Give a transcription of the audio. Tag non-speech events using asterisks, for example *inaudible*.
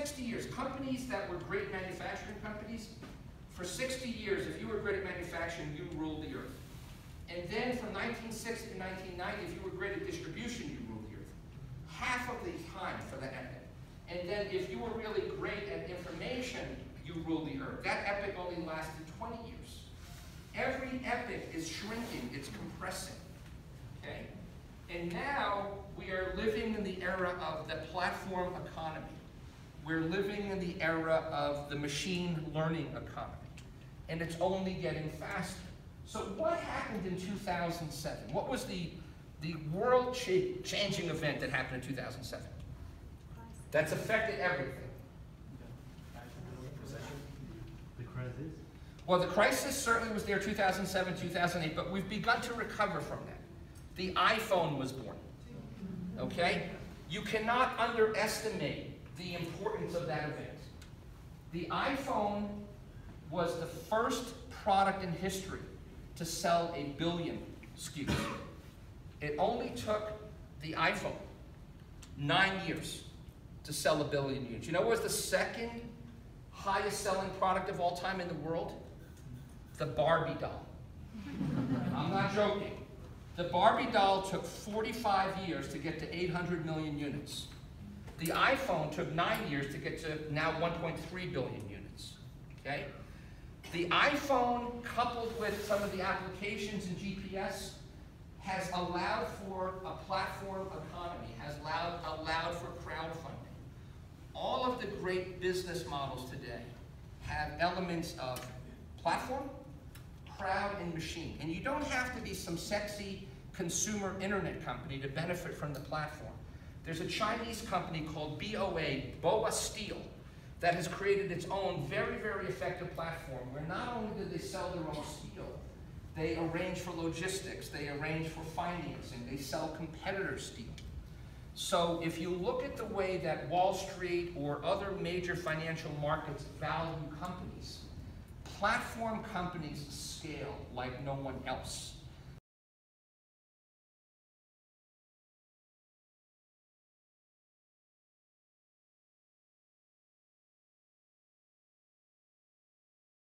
60 years, companies that were great manufacturing companies, for 60 years, if you were great at manufacturing, you ruled the earth. And then from 1960 to 1990, if you were great at distribution, you ruled the earth. Half of the time for the epic. And then if you were really great at information, you ruled the earth. That epic only lasted 20 years. Every epic is shrinking, it's compressing. Okay? And now we are living in the era of the platform economy. We're living in the era of the machine learning economy. And it's only getting faster. So what happened in 2007? What was the, the world cha changing event that happened in 2007? That's affected everything. The crisis? Well, the crisis certainly was there 2007, 2008, but we've begun to recover from that. The iPhone was born. Okay? You cannot underestimate the importance of that event. The iPhone was the first product in history to sell a billion SKUs. It only took the iPhone nine years to sell a billion units. You know what was the second highest selling product of all time in the world? The Barbie doll. *laughs* I'm not joking. The Barbie doll took 45 years to get to 800 million units. The iPhone took nine years to get to now 1.3 billion units. Okay? The iPhone, coupled with some of the applications in GPS, has allowed for a platform economy, has allowed, allowed for crowdfunding. All of the great business models today have elements of platform, crowd, and machine. And you don't have to be some sexy consumer internet company to benefit from the platform. There's a Chinese company called BOA, Boa Steel, that has created its own very, very effective platform where not only do they sell their own steel, they arrange for logistics, they arrange for financing, they sell competitor steel. So if you look at the way that Wall Street or other major financial markets value companies, platform companies scale like no one else.